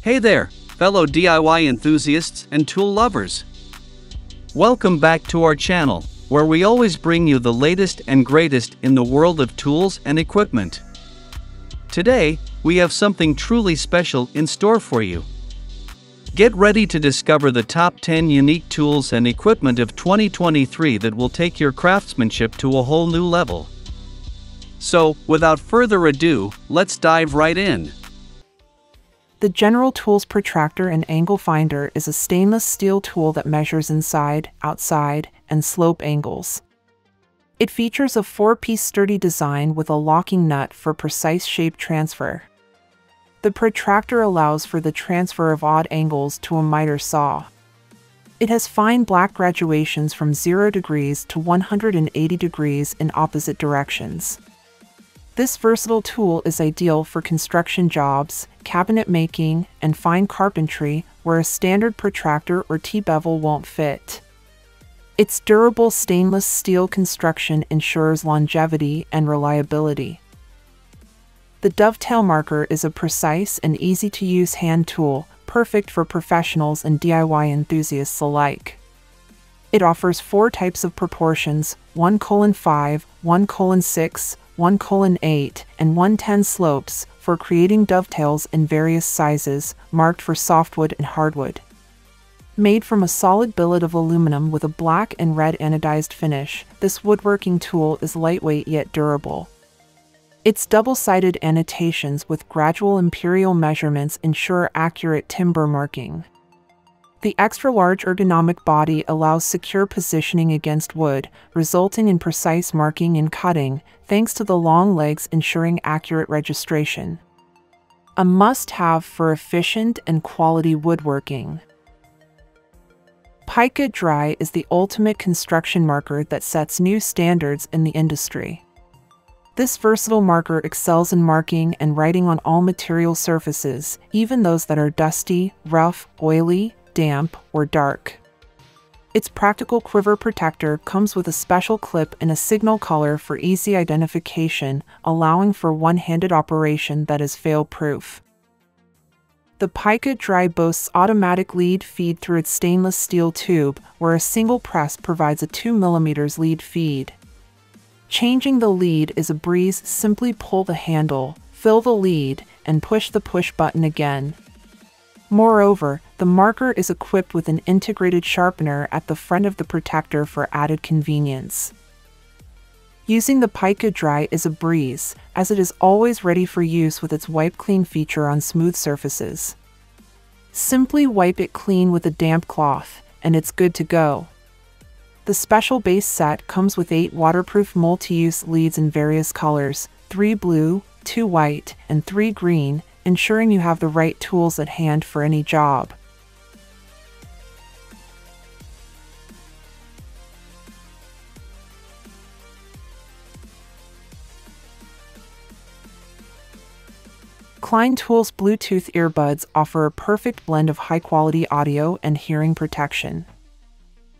Hey there, fellow DIY enthusiasts and tool lovers. Welcome back to our channel, where we always bring you the latest and greatest in the world of tools and equipment. Today, we have something truly special in store for you. Get ready to discover the top 10 unique tools and equipment of 2023 that will take your craftsmanship to a whole new level. So, without further ado, let's dive right in. The General Tools Protractor and Angle Finder is a stainless steel tool that measures inside, outside, and slope angles. It features a four-piece sturdy design with a locking nut for precise shape transfer. The protractor allows for the transfer of odd angles to a miter saw. It has fine black graduations from 0 degrees to 180 degrees in opposite directions. This versatile tool is ideal for construction jobs, cabinet making, and fine carpentry where a standard protractor or T-bevel won't fit. Its durable stainless steel construction ensures longevity and reliability. The dovetail marker is a precise and easy-to-use hand tool, perfect for professionals and DIY enthusiasts alike. It offers four types of proportions, 1 colon 5, 1 colon 6, 1 colon 8, and 110 slopes for creating dovetails in various sizes, marked for softwood and hardwood. Made from a solid billet of aluminum with a black and red anodized finish, this woodworking tool is lightweight yet durable. Its double-sided annotations with gradual imperial measurements ensure accurate timber marking. The extra-large ergonomic body allows secure positioning against wood, resulting in precise marking and cutting, thanks to the long legs ensuring accurate registration. A must-have for efficient and quality woodworking. Pica Dry is the ultimate construction marker that sets new standards in the industry. This versatile marker excels in marking and writing on all material surfaces, even those that are dusty, rough, oily, damp, or dark. Its practical quiver protector comes with a special clip and a signal color for easy identification, allowing for one-handed operation that is fail-proof. The Pica Dry boasts automatic lead feed through its stainless steel tube, where a single press provides a 2mm lead feed. Changing the lead is a breeze simply pull the handle, fill the lead, and push the push button again. Moreover, the marker is equipped with an integrated sharpener at the front of the protector for added convenience. Using the Pica Dry is a breeze, as it is always ready for use with its wipe clean feature on smooth surfaces. Simply wipe it clean with a damp cloth, and it's good to go. The special base set comes with 8 waterproof multi-use leads in various colors, 3 blue, 2 white, and 3 green, ensuring you have the right tools at hand for any job. Klein Tools Bluetooth earbuds offer a perfect blend of high-quality audio and hearing protection.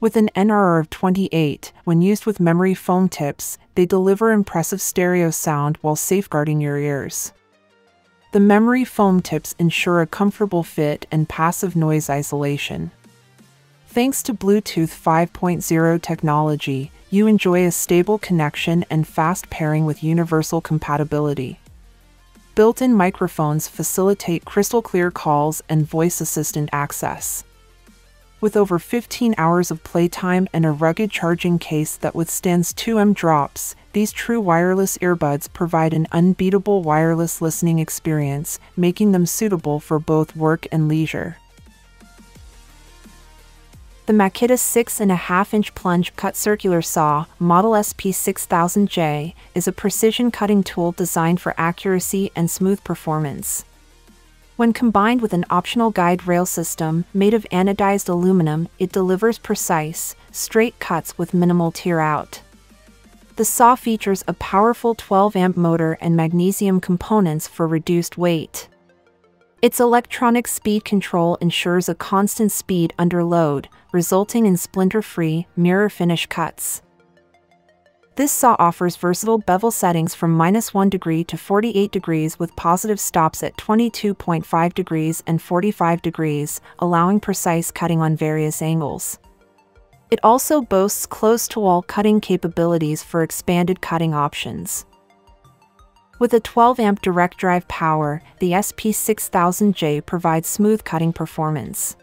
With an NRR of 28, when used with memory foam tips, they deliver impressive stereo sound while safeguarding your ears. The memory foam tips ensure a comfortable fit and passive noise isolation. Thanks to Bluetooth 5.0 technology, you enjoy a stable connection and fast pairing with universal compatibility. Built-in microphones facilitate crystal clear calls and voice assistant access. With over 15 hours of playtime and a rugged charging case that withstands 2M drops, these true wireless earbuds provide an unbeatable wireless listening experience, making them suitable for both work and leisure. The Makita 6.5 inch plunge cut circular saw, Model SP6000J, is a precision cutting tool designed for accuracy and smooth performance. When combined with an optional guide rail system made of anodized aluminum, it delivers precise, straight cuts with minimal tear out. The saw features a powerful 12 amp motor and magnesium components for reduced weight. Its electronic speed control ensures a constant speed under load, resulting in splinter-free, mirror finish cuts. This saw offers versatile bevel settings from minus 1 degree to 48 degrees with positive stops at 22.5 degrees and 45 degrees, allowing precise cutting on various angles. It also boasts close-to-wall cutting capabilities for expanded cutting options. With a 12-amp direct drive power, the SP6000J provides smooth cutting performance.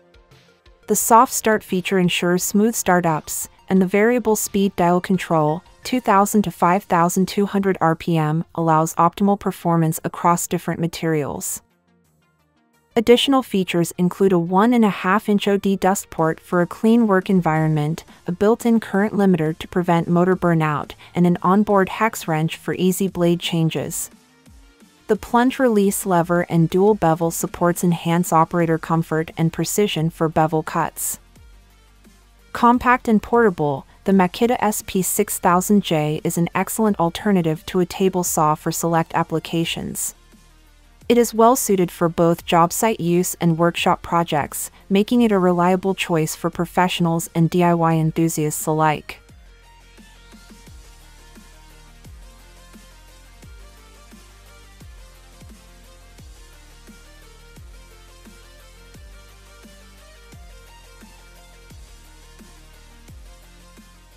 The soft start feature ensures smooth startups, and the variable speed dial control, 2000 to 5200 RPM, allows optimal performance across different materials. Additional features include a 1.5 inch OD dust port for a clean work environment, a built-in current limiter to prevent motor burnout, and an onboard hex wrench for easy blade changes. The plunge release lever and dual bevel supports enhanced operator comfort and precision for bevel cuts. Compact and portable, the Makita SP6000J is an excellent alternative to a table saw for select applications. It is well suited for both job site use and workshop projects, making it a reliable choice for professionals and DIY enthusiasts alike.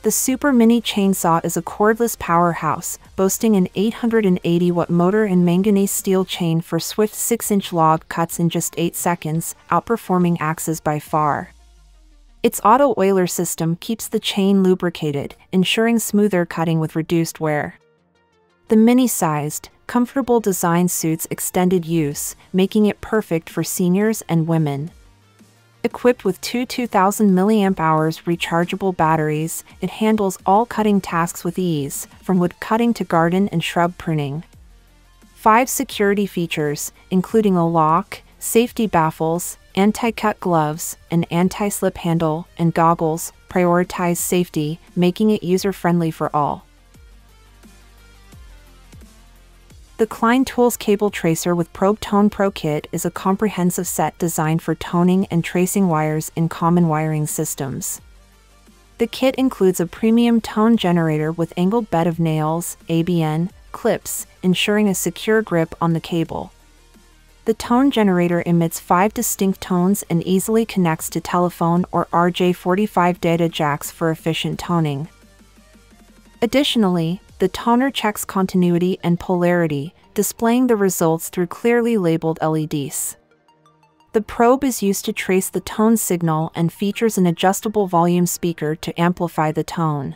The Super Mini Chainsaw is a cordless powerhouse, boasting an 880 watt motor and manganese steel chain for swift 6 inch log cuts in just 8 seconds, outperforming axes by far. Its auto oiler system keeps the chain lubricated, ensuring smoother cutting with reduced wear. The mini sized, comfortable design suits extended use, making it perfect for seniors and women. Equipped with two 2000 mAh rechargeable batteries, it handles all cutting tasks with ease, from wood cutting to garden and shrub pruning. Five security features, including a lock, safety baffles, anti-cut gloves, an anti-slip handle, and goggles, prioritize safety, making it user-friendly for all. The Klein Tools Cable Tracer with Probe Tone Pro Kit is a comprehensive set designed for toning and tracing wires in common wiring systems. The kit includes a premium tone generator with angled bed of nails, ABN, clips, ensuring a secure grip on the cable. The tone generator emits five distinct tones and easily connects to telephone or RJ45 data jacks for efficient toning. Additionally, the toner checks continuity and polarity, displaying the results through clearly labeled LEDs. The probe is used to trace the tone signal and features an adjustable volume speaker to amplify the tone.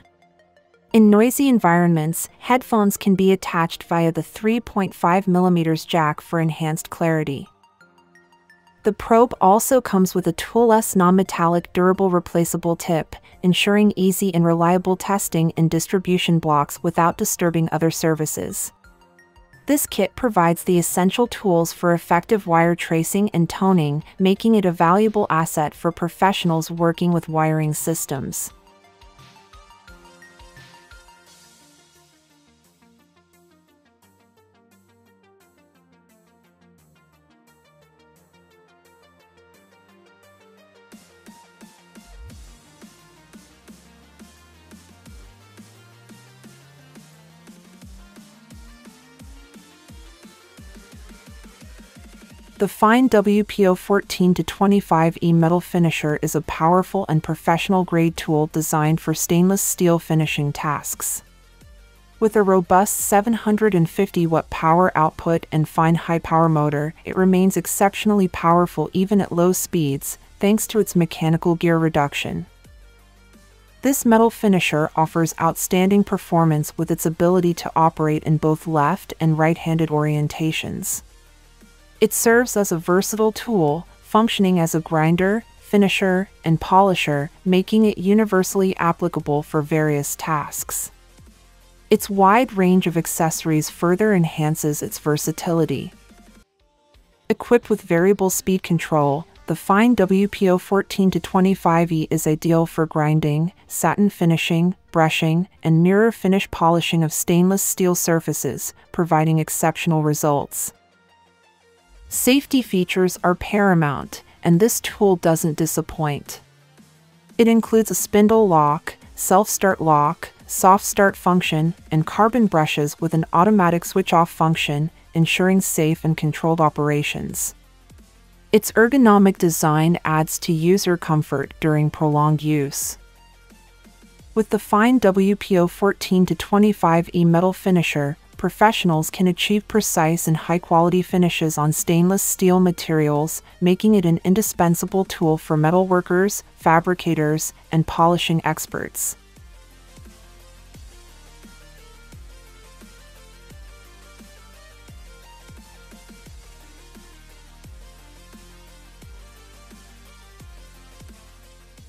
In noisy environments, headphones can be attached via the 3.5mm jack for enhanced clarity. The probe also comes with a toolless non-metallic durable replaceable tip, ensuring easy and reliable testing in distribution blocks without disturbing other services. This kit provides the essential tools for effective wire tracing and toning, making it a valuable asset for professionals working with wiring systems. The Fein WPO 14 to 25E metal finisher is a powerful and professional grade tool designed for stainless steel finishing tasks. With a robust 750 watt power output and Fein high power motor, it remains exceptionally powerful even at low speeds, thanks to its mechanical gear reduction. This metal finisher offers outstanding performance with its ability to operate in both left and right handed orientations. It serves as a versatile tool, functioning as a grinder, finisher, and polisher, making it universally applicable for various tasks. Its wide range of accessories further enhances its versatility. Equipped with variable speed control, the Fein WPO 14 to 25E is ideal for grinding, satin finishing, brushing, and mirror finish polishing of stainless steel surfaces, providing exceptional results. Safety features are paramount, and this tool doesn't disappoint. It includes a spindle lock, self-start lock, soft start function, and carbon brushes with an automatic switch off function, ensuring safe and controlled operations. Its ergonomic design adds to user comfort during prolonged use. With the Fein WPO 14 to 25E metal finisher, professionals can achieve precise and high quality finishes on stainless steel materials, making it an indispensable tool for metalworkers, fabricators, and polishing experts.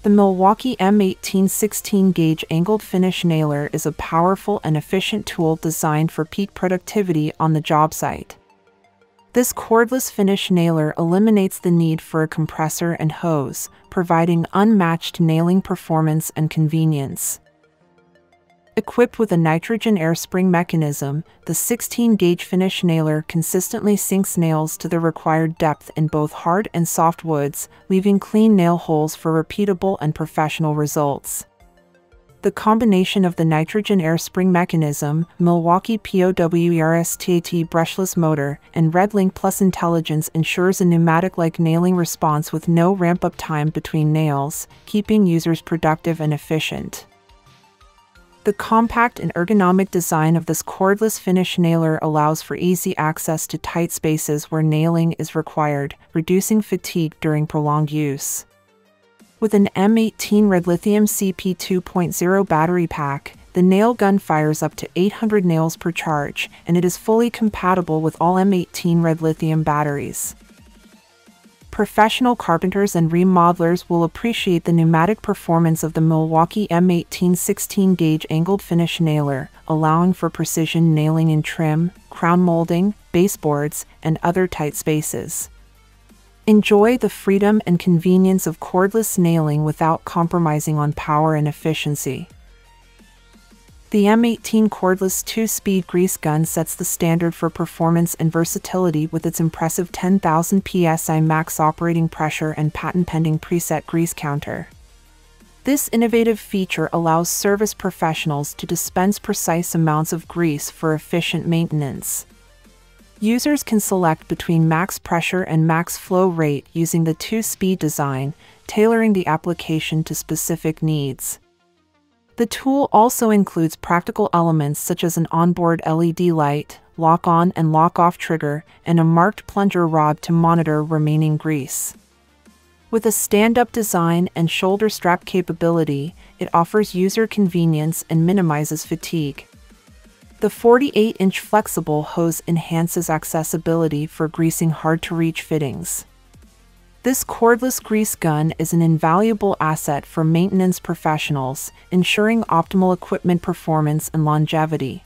The Milwaukee M18 16 gauge angled finish nailer is a powerful and efficient tool designed for peak productivity on the job site. This cordless finish nailer eliminates the need for a compressor and hose, providing unmatched nailing performance and convenience. Equipped with a nitrogen air spring mechanism, the 16 gauge finish nailer consistently sinks nails to the required depth in both hard and soft woods, leaving clean nail holes for repeatable and professional results. The combination of the nitrogen air spring mechanism, Milwaukee POWERSTATE brushless motor, and RedLink Plus intelligence ensures a pneumatic like nailing response with no ramp up time between nails, keeping users productive and efficient. The compact and ergonomic design of this cordless finish nailer allows for easy access to tight spaces where nailing is required, reducing fatigue during prolonged use. With an M18 Red Lithium CP 2.0 battery pack, the nail gun fires up to 800 nails per charge, and it is fully compatible with all M18 Red Lithium batteries professional carpenters and remodelers will appreciate the pneumatic performance of the Milwaukee M18 16 gauge angled finish nailer, allowing for precision nailing in trim, crown molding, baseboards, and other tight spaces. Enjoy the freedom and convenience of cordless nailing without compromising on power and efficiency. The M18 cordless 2-speed grease gun sets the standard for performance and versatility with its impressive 10,000 psi max operating pressure and patent-pending preset grease counter. This innovative feature allows service professionals to dispense precise amounts of grease for efficient maintenance. Users can select between max pressure and max flow rate using the two-speed design, tailoring the application to specific needs. The tool also includes practical elements such as an onboard LED light, lock-on and lock-off trigger, and a marked plunger rod to monitor remaining grease. With a stand-up design and shoulder strap capability, it offers user convenience and minimizes fatigue. The 48-inch flexible hose enhances accessibility for greasing hard-to-reach fittings. This cordless grease gun is an invaluable asset for maintenance professionals, ensuring optimal equipment performance and longevity.